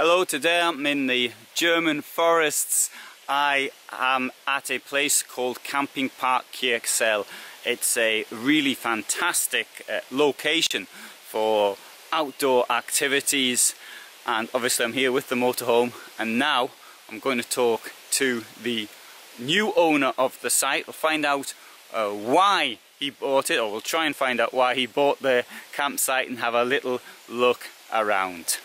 Hello, today I'm in the German forests. I am at a place called Camping Park Kirchzell. It's a really fantastic uh, location for outdoor activities and obviously I'm here with the motorhome and now I'm going to talk to the new owner of the site. We'll find out uh, why he bought it or we'll try and find out why he bought the campsite and have a little look around.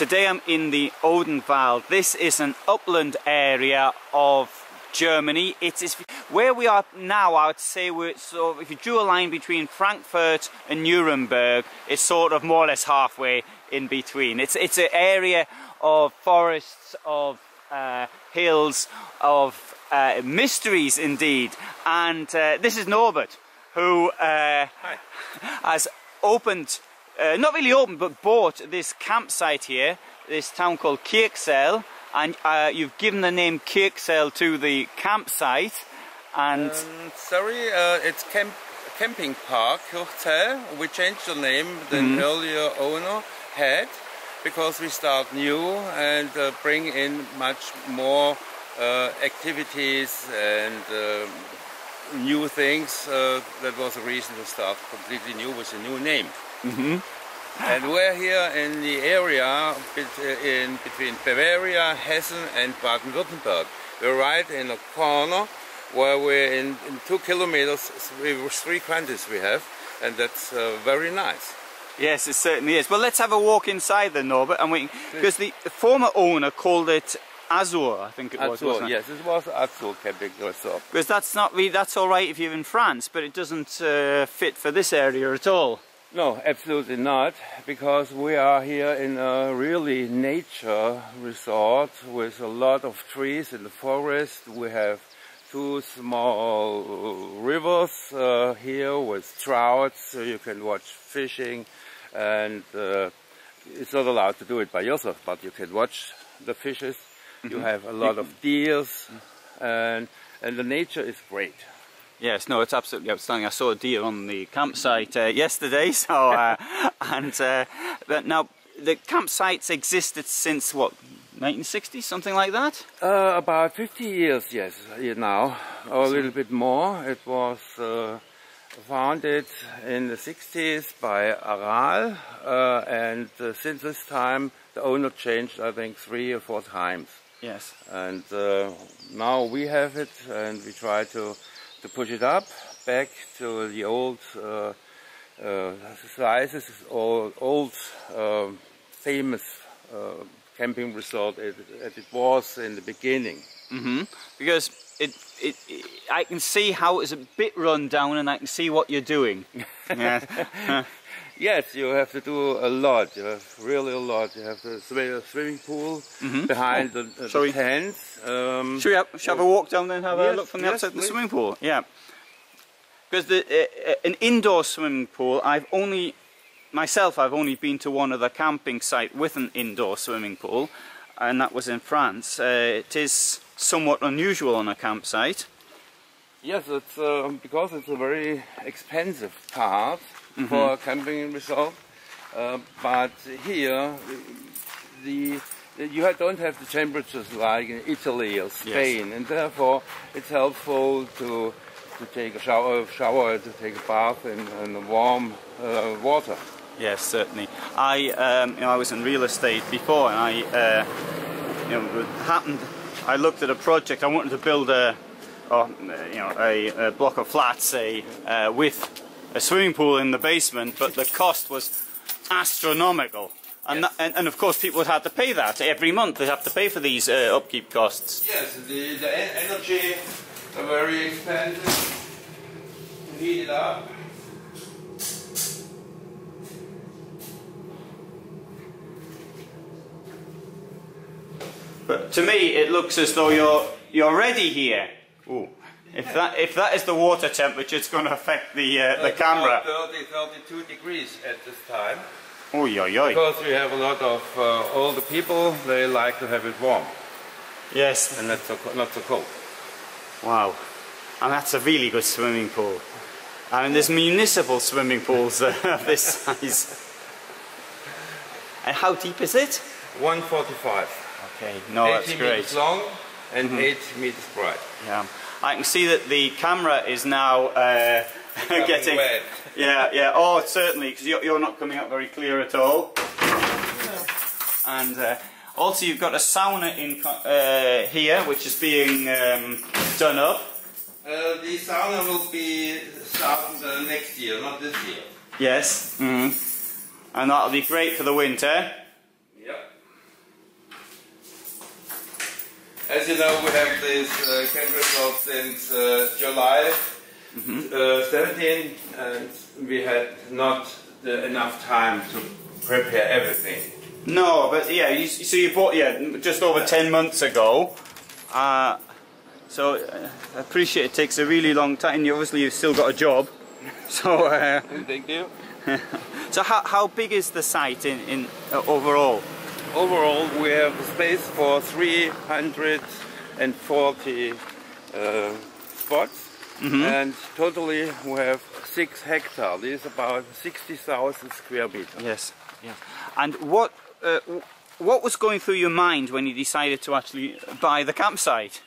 Today I'm in the Odenwald. This is an upland area of Germany. It is where we are now. I would say we're sort of, if you drew a line between Frankfurt and Nuremberg, it's sort of more or less halfway in between. It's it's an area of forests, of uh, hills, of uh, mysteries indeed. And uh, this is Norbert, who uh, has opened uh, not really open, but bought this campsite here, this town called Kirchzell, and uh, you've given the name Kirchzell to the campsite. And um, sorry, uh, it's camp camping park Kirchzell. We changed the name the mm earlier owner had because we start new and uh, bring in much more uh, activities and uh, new things. that was the reason to start completely new with a new name. Mm -hmm. And we're here in the area in between Bavaria, Hessen and Baden-Württemberg. We're right in a corner where we're in, in two kilometers, three countries we have, and that's uh, very nice. Yes, it certainly is. Well, let's have a walk inside then, Norbert, and we because the, the, former owner called it Azur, I think it was. Azur, yes, it was Azur Camping Resort. Because that's not really, that's all right if you're in France, but it doesn't uh, fit for this area at all. No, absolutely not, because we are here in a really nature resort with a lot of trees in the forest. We have two small rivers uh, here with trout, so you can watch fishing, and uh, it's not allowed to do it by yourself, but you can watch the fishes. Mm -hmm. You mm-hmm. have a lot of deers, and, and the nature is great. Yes, no, it's absolutely outstanding. I saw a deer on the campsite uh, yesterday, so uh, and uh, now the campsites existed since what 1960, something like that. Uh, about 50 years, yes, now, or a little bit more. It was uh, founded in the 60s by Aral, uh, and since this time the owner changed, I think, three or four times. Yes. And now we have it, and we try to to push it up back to the old uh, uh, sizes, old, old um, famous uh, camping resort as it, it, was in the beginning. Mm -hmm. Because it, it, it, I can see how it's a bit run down and I can see what you're doing. yes, you have to do a lot. You have really a lot. You have the swimming pool mm -hmm. behind oh, the, the tent. Um, should, we have, shall we have a walk down there and have yes, a look from the yes, outside of the swimming pool? Yeah. Because the, uh, uh, an indoor swimming pool, I've only, myself, I've only been to one other camping site with an indoor swimming pool, and that was in France. Uh, it is somewhat unusual on a campsite. Yes, it's uh, because it's a very expensive part mm -hmm. for a camping resort. Uh, but here, the you don't have the temperatures like in Italy or Spain, yes. and therefore it's helpful to to take a shower, shower to take a bath in, in warm uh, water. Yes, certainly. I um, you know I was in real estate before, and I uh, you know happened. I looked at a project. I wanted to build a, or, you know, a, a block of flats, say, uh, with a swimming pool in the basement, but the cost was astronomical. And, yes. that, and, and, of course people would have to pay that every month. They have to pay for these uh, upkeep costs. Yes, the, the energy are very expensive to heat it up. But to me it looks as though you're you're ready here. Ooh. If that if that is the water temperature, it's going to affect the uh, the camera. 30, 32 degrees at this time. Oh yeah, yeah. Because we have a lot of uh, older people, they like to have it warm. Yes. And not so, not so cold. Wow. And that's a really good swimming pool. I mean, there's municipal swimming pools of this size. And how deep is it? 145. Okay, no, 80 that's meters great. Long and 8 meters wide. Yeah, I can see that the camera is now uh, getting. wet. Yeah, yeah. Oh, certainly, because you're, you're not coming up very clear at all. And uh, also, you've got a sauna in uh, here, which is being um, done up. Uh, the sauna will be starting uh, next year, not this year. Yes. hmm And that'll be great for the winter. As you know, we have this uh, camp resort since uh, July uh, 17, and we had not the, enough time to prepare everything. No, but yeah, you, so you bought yeah just over ten months ago. Uh, so uh, I appreciate it takes a really long time. You obviously you've still got a job. So uh, Thank you. so how how big is the site in in uh, overall? Overall, we have space for 340 uh, spots, and totally we have six hectares. This is about 60,000 square meters. Yes, yes. And what uh, what was going through your mind when you decided to actually buy the campsite?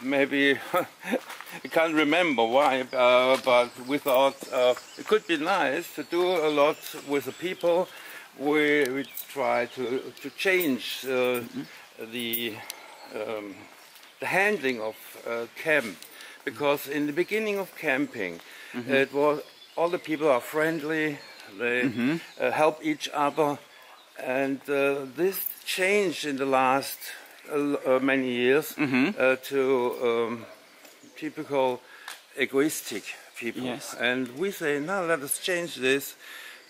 Maybe I can't remember why, uh, but we thought uh, it could be nice to do a lot with the people. We, we try to, to change uh, the, um, the handling of uh, camp. Because in the beginning of camping, it was all the people are friendly, they uh, help each other, and uh, this changed in the last uh, uh, many years uh, to um, typical egoistic people. Yes. And we say, now let us change this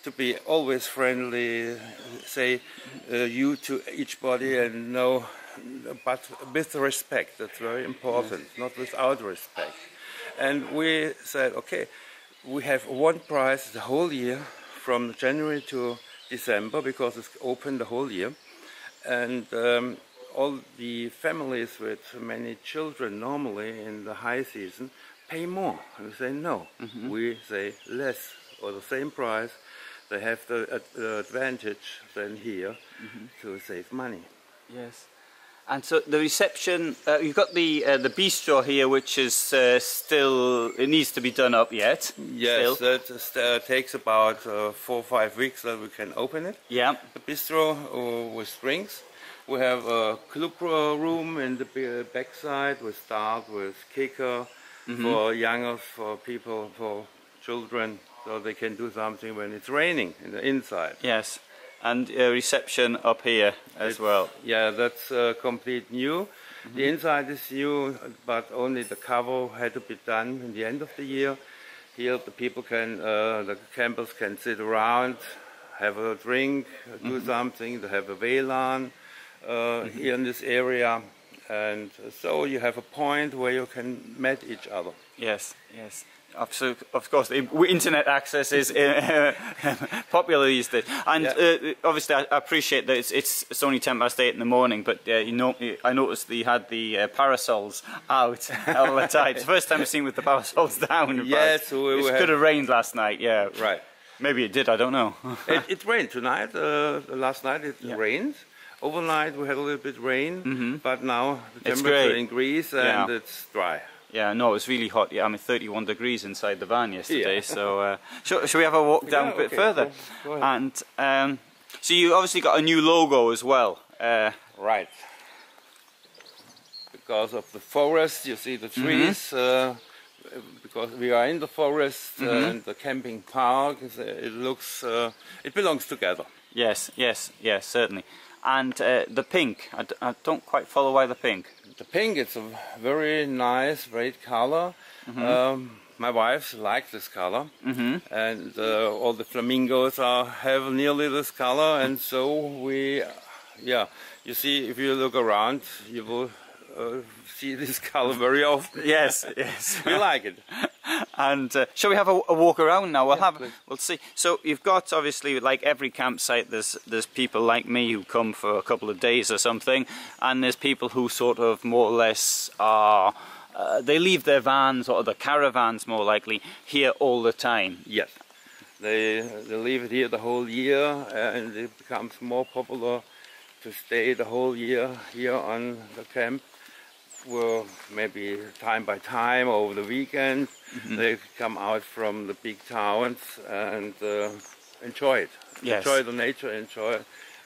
to be always friendly, say uh, you to each body and no, but with respect. That's very important, not without respect. And we said, okay, we have one price the whole year from January to December because it's open the whole year. And um, all the families with many children normally in the high season pay more. And we say no. We say less or the same price. They have the ad- uh, advantage than here to save money. Yes. And so the reception, uh, you've got the uh, the bistro here, which is uh, still it needs to be done up yet. Yes, Still. that is- uh, takes about uh, four or five weeks that we can open it. Yeah. The bistro uh, with drinks. We have a club room in the backside. We start with kicker for youngers, for people, for children, so they can do something when it's raining in the inside. Yes. And uh, reception up here as well. Yeah, that's uh, complete new. The inside is new, but only the cover had to be done in the end of the year. Here, the people can, uh, the campers can sit around, have a drink, do something. They have a WLAN uh, here in this area, and so you have a point where you can meet each other. Yes. Yes. Of, of course, internet access is uh, popular these days, and uh, obviously I appreciate that it's, it's, it's only ten past eight in the morning. But uh, you know, I noticed that you had the uh, parasols out all the time. It's the first time I've seen with the parasols down. Yes, we- we it could have rained last night. Yeah, Right. Maybe it did. I don't know. it, it rained tonight. Uh, last night it Yeah. rained. Overnight we had a little bit rain, but now the temperature increased and Yeah. it's dry. Yeah, no, it was really hot. Yeah, I mean, 31 degrees inside the van yesterday. Yeah. So, uh, shall, shall we have a walk down Yeah, a bit okay, further? go- go and um, so you obviously got a new logo as well. Uh, Right. Because of the forest, you see the Mm-hmm. trees. Uh, because we are in the forest Mm-hmm. and the camping park, it looks, uh, it belongs together. yes, yes, yes, certainly. And uh, the pink. I, d- I don't quite follow why the pink. The pink, it's a very nice, bright color. Um, my wife likes this color, and uh, all the flamingos are have nearly this color, and so we, yeah. You see, if you look around, you will uh, see this color very often. Yes, yes. We like it. And uh, shall we have a, a walk around now? We'll Yeah, have. please. We'll see. So you've got obviously, like every campsite, there's there's people like me who come for a couple of days or something, and there's people who sort of more or less are. Uh, they leave their vans or the caravans more likely here all the time. Yes. They, they leave it here the whole year and it becomes more popular to stay the whole year here on the camp. Well, maybe time by time over the weekend Mm-hmm. they come out from the big towns and uh, enjoy it. Yes. Enjoy the nature, enjoy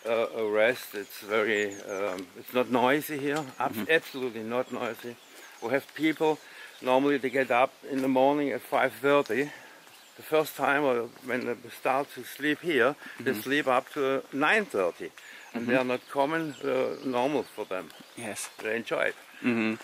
uh, a rest. It's very, um, it's not noisy here. Ab- Mm-hmm. Absolutely not noisy. We have people normally they get up in the morning at 5:30. The first time when they start to sleep here, they Mm-hmm. sleep up to 9:30, and they are not common uh, normal for them. Yes. They enjoy it. Hmm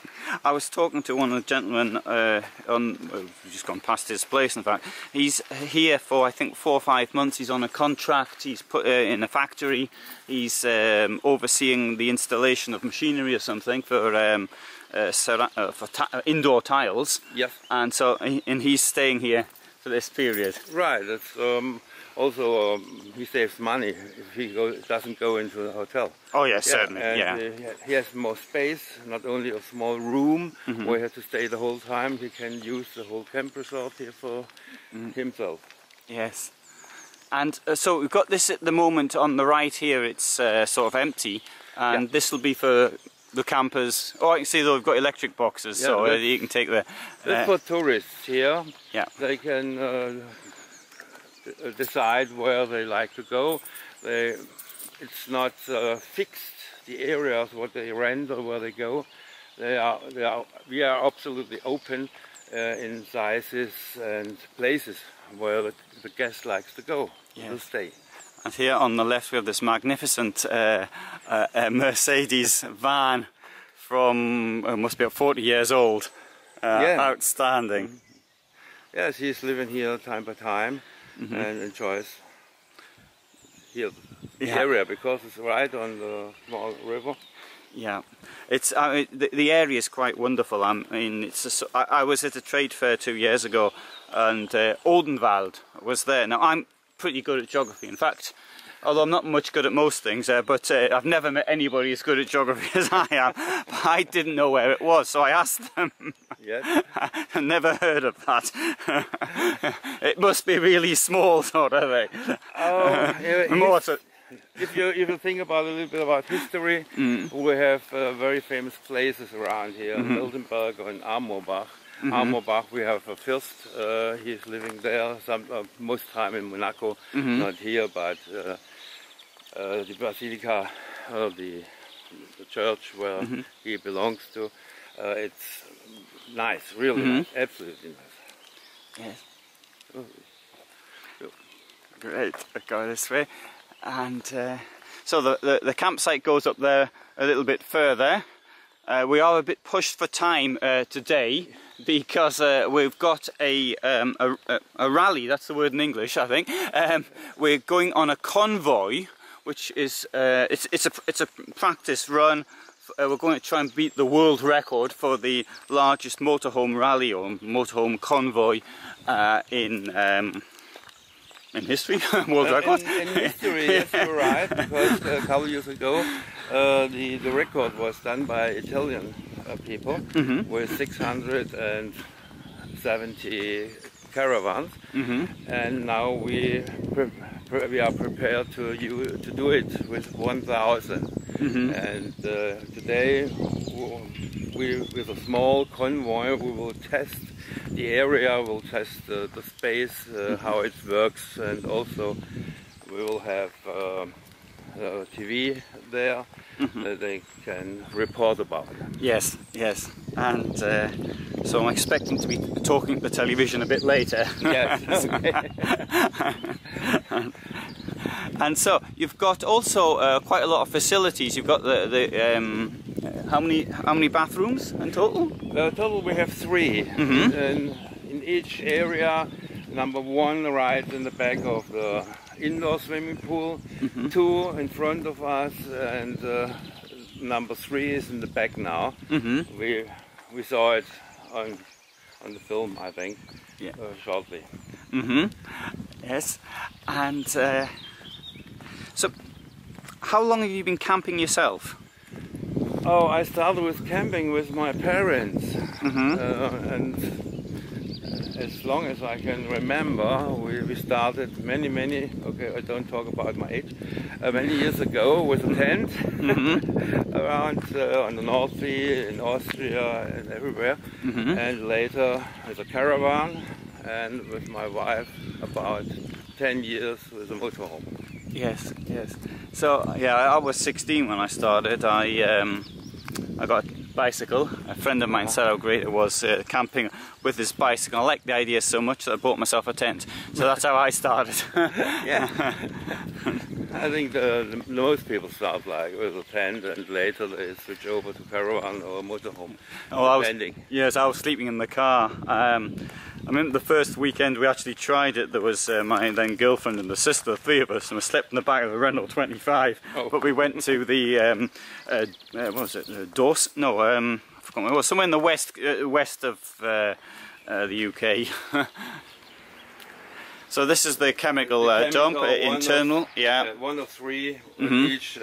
I was talking to one of the gentlemen uh, on, well, we've just gone past his place. In fact, he's here for I think four or five months. He's on a contract. He's put uh, in a factory. He's um, overseeing the installation of machinery or something for um, uh, uh, for uh, indoor tiles. Yes. And so, and he's staying here for this period. Right. That's um, also um, he saves money if he go, doesn't go into the hotel. Oh yes, certainly. and, Yeah. uh, he has more space, not only a small room Mm-hmm. where he has to stay the whole time. He can use the whole camp resort here for Mm. himself. Yes. And uh, so we've got this at the moment on the right here, it's uh, sort of empty, and Yeah. this will be for the campers. Oh, I can see though we've got electric boxes, Yeah, so uh, you can take the. That's uh, for tourists here. yeah. They can uh, decide where they like to go. They, it's not uh, fixed the areas what they rent or where they go. They are, they are, we are absolutely open uh, in sizes and places where the, the guest likes to go to stay. And here on the left we have this magnificent uh, uh, uh, Mercedes van from uh, must be about 40 years old. Uh, Yeah. Outstanding. Yes, he's living here time by time and enjoys here the Yeah. area because it's right on the small river. Yeah, it's I mean, the, the area is quite wonderful. I mean, it's a I I was at a trade fair two years ago, and uh, Odenwald was there. Now I'm pretty good at geography. In fact, although I'm not much good at most things, uh, but uh, I've never met anybody as good at geography as I am. But I didn't know where it was, so I asked them. Yes. I never heard of that. it must be really small, sort of. Eh? Oh, yeah, if, if you if you think about a little bit about history, we have uh, very famous places around here, Miltenberg and Amorbach. Amorbach, we have a first. Uh, he's living there some uh, most time in Monaco, not here, but uh, the Basilica, uh, the the church where he belongs to. Uh, it's nice, really nice, absolutely nice. Yes. Great, I go this way. And uh, so the, the, the campsite goes up there a little bit further. Uh, we are a bit pushed for time uh, today because uh, we've got a, um, a, a, a rally, that's the word in English, I think. Um, we're going on a convoy, which is uh, it's, it's, a, it's a practice run. Uh, we're going to try and beat the world record for the largest motorhome rally or motorhome convoy uh, in um, in history, world Uh, record. In, in history, yes, you're right, because a couple years ago, uh, the, the record was done by Italian uh, people Mm-hmm. with 670 caravans, Mm-hmm. and now we we are prepared to you to do it with 1,000. Mm-hmm. And uh, today, we with a small convoy, we will test the area, we'll test uh, the space, uh, how it works, and also we will have um, uh, TV there that they can report about. Yes, yes. And uh, so I'm expecting to be talking to the television a bit later. Yes. And so you've got also uh, quite a lot of facilities. You've got the, the um, how many how many bathrooms in total? Uh, total we have 3 Mhm. and in each area. Number one right in the back of the indoor swimming pool, two in front of us, and uh, number three is in the back now. Mm-hmm. We we saw it on on the film, I think, Yeah. uh, shortly. Mm-hmm. Yes. And uh, so, how long have you been camping yourself? Oh, I started with camping with my parents, Mm-hmm. uh, and as long as I can remember, we, we started many, many, okay, I don't talk about my age, uh, many years ago with a tent mm-hmm. around uh, on the North Sea, in Austria, and everywhere. Mm-hmm. And later with a caravan, and with my wife about 10 years with a motorhome. Yes, yes. So, yeah, I was 16 when I started. I, um, I got bicycle. A friend of mine said how great it was uh, camping with his bicycle. I liked the idea so much that I bought myself a tent. So that's how I started. yeah. I think the, the, most people start like with a tent and later they switch over to caravan or motorhome. Oh. I was, yes, I was sleeping in the car. Um, I remember the first weekend we actually tried it, there was uh, my then girlfriend and the sister, three of us, and we slept in the back of the Renault 25. Oh. But we went to the, um, uh, uh, what was it, uh, Dorset? No, um, I forgot where it was, somewhere in the west, uh, west of uh, uh, the UK. so this is the chemical, the chemical dump, internal, of, yeah. one of three mm -hmm. each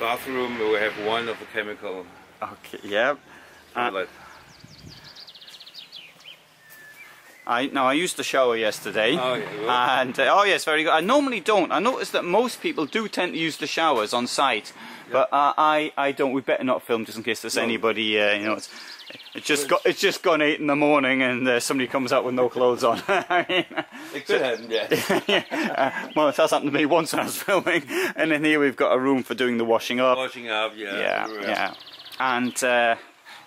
bathroom, we have one of the chemical. Okay, yeah. I no, I used the shower yesterday. Oh, yeah, and uh, oh yes, very good. I normally don't. I notice that most people do tend to use the showers on site, yeah. but uh, I I don't. We better not film just in case there's no. anybody. Uh, you know, it's, it's just got it's just gone eight in the morning and uh, somebody comes out with no clothes on. I mean, it could happen, yeah. yeah. Well, that's happened to me once when I was filming, and in here we've got a room for doing the washing up. Washing up, yeah. Yeah, yeah. And uh,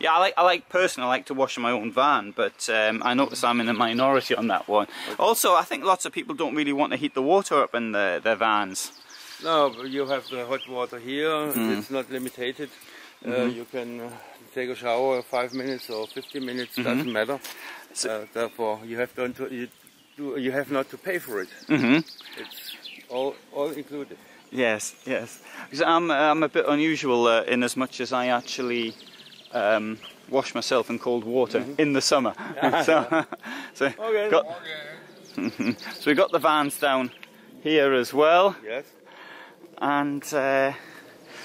yeah, I like, I like personally, I like to wash in my own van, but um, I notice I'm in a minority on that one. Also, I think lots of people don't really want to heat the water up in the, their vans. No, you have the hot water here. Mm. It's not limited. Mm -hmm. uh, mm-hmm. you can uh, take a shower five minutes or 15 minutes. Mm -hmm. Doesn't matter. So, uh, therefore, you have to you, do, you have not to pay for it. -hmm. It's all all included. Yes, yes. Because I'm I'm a bit unusual uh, in as much as I actually um, wash myself in cold water mm -hmm. in the summer. so, so, okay. got, so we got the vans down here as well. Yes. And uh,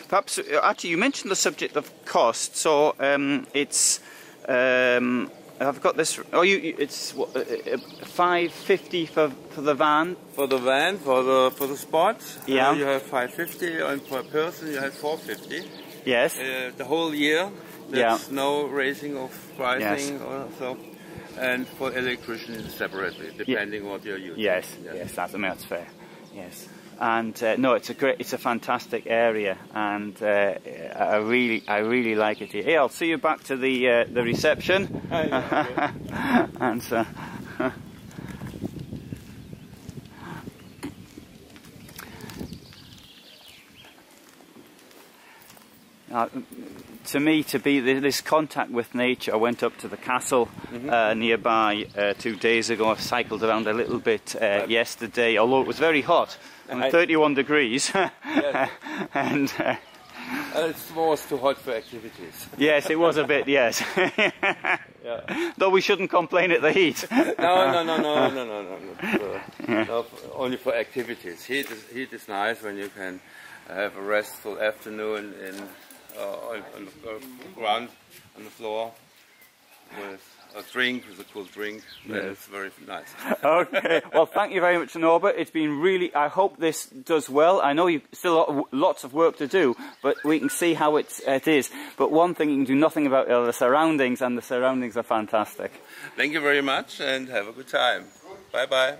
perhaps, actually, you mentioned the subject of cost. So um, it's. Um, I've got this. Oh, you, it's what, uh, uh five fifty for for the van. For the van, for the for the spot. Yeah. Uh, you have five fifty, and per person you have four fifty. Yes. Uh, the whole year. There's yeah. no raising of pricing yes. or so. And for electricians separately, depending yeah. what you're using. Yes, yes, yes that's, I mean, that's fair. Yes. And uh, no, it's a great, it's a fantastic area, and uh, I really, I really like it here. Hey, I'll see you back to the uh, the reception. and so. To me, to be this contact with nature, I went up to the castle mm -hmm. uh, nearby uh, two days ago. I cycled around a little bit uh, yesterday, although it was very hot, I, 31 degrees. and uh, it was too hot for activities. yes, it was a bit. Yes. yeah. Though we shouldn't complain at the heat. no, no, no, no, no, no, no. no. yeah. no only for activities. Heat is, heat is nice when you can have a restful afternoon in uh, on, the ground, on the floor, with a drink, with a cool drink. Yes. It's very nice. okay. Well, thank you very much, Norbert. It's been really. I hope this does well. I know you've still lots of work to do, but we can see how it, it is. But one thing you can do nothing about are the surroundings, and the surroundings are fantastic. Thank you very much, and have a good time. Bye bye.